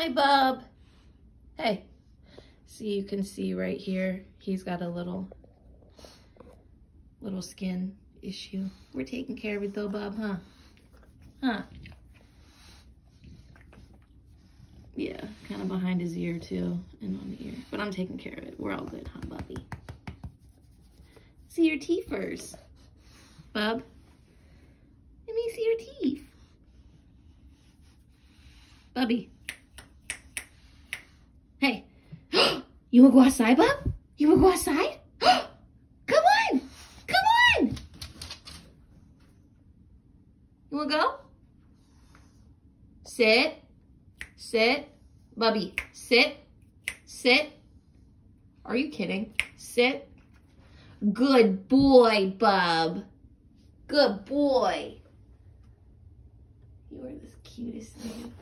Hi, Bub. Hey. See, you can see right here, he's got a little, little skin issue. We're taking care of it though, Bub, huh? Huh? Yeah, kind of behind his ear too, and on the ear. But I'm taking care of it. We're all good, huh, Bubby? See your teeth first. Bub, let me see your teeth. Bubby. Hey, you wanna go outside, Bub? You wanna go outside? Come on, come on. You wanna go? Sit, sit, Bubby, sit, sit. Are you kidding? Sit. Good boy, Bub. Good boy. You are the cutest thing.